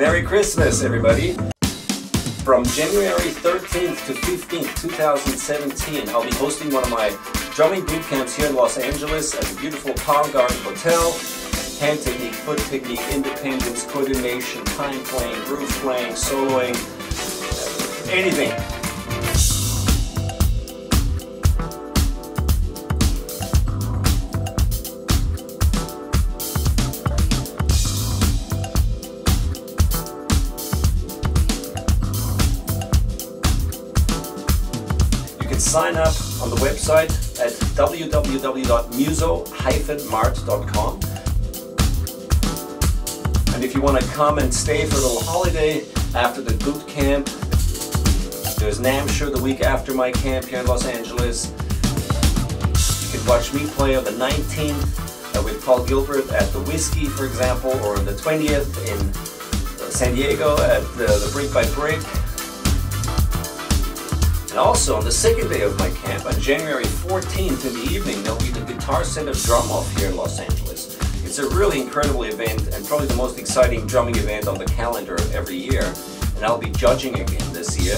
Merry Christmas, everybody. From January 13th to 15th, 2017, I'll be hosting one of my drumming boot camps here in Los Angeles at the beautiful Palm Garden Hotel. Hand technique, foot technique, independence, coordination, time playing, groove playing, soloing, anything. Sign up on the website at www.muso-mart.com. And if you want to come and stay for a little holiday after the boot camp, there's NAMM the week after my camp here in Los Angeles. You can watch me play on the 19th uh, with Paul Gilbert at the Whisky, for example, or on the 20th in uh, San Diego at the, the Brick by Brick. And also on the second day of my camp, on January 14th in the evening, there'll be the Guitar Center Drum Off here in Los Angeles. It's a really incredible event and probably the most exciting drumming event on the calendar every year. And I'll be judging again this year.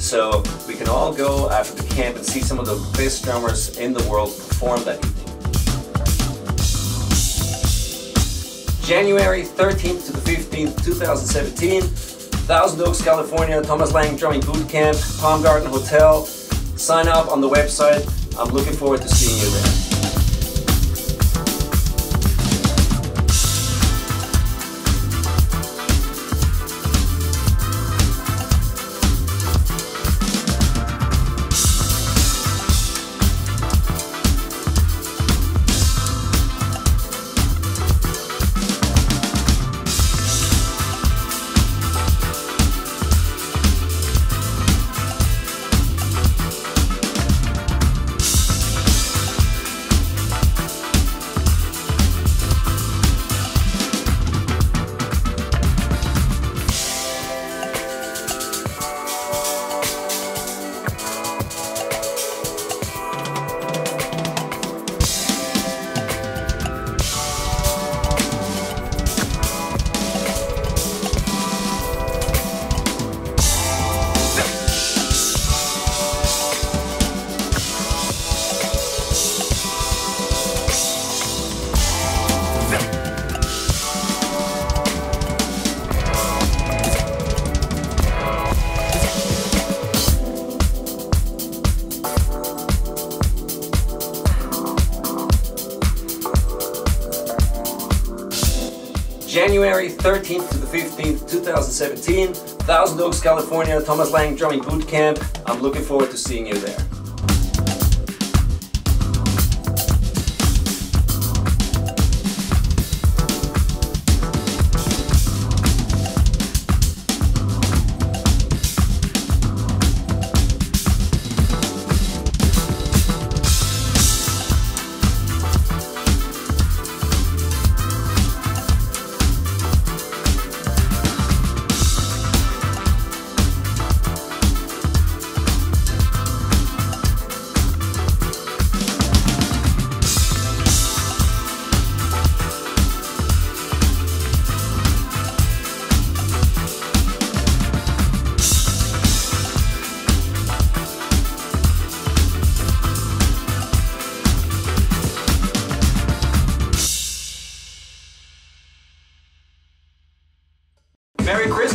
So we can all go after the camp and see some of the best drummers in the world perform that evening. January 13th to the 15th, 2017, Thousand Oaks, California, Thomas Lang Drumming Boot Camp, Palm Garden Hotel. Sign up on the website. I'm looking forward to seeing you there. January 13th to the 15th, 2017, Thousand Oaks, California, Thomas Lang Drumming Boot Camp. I'm looking forward to seeing you there.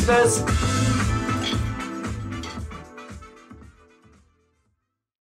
Best.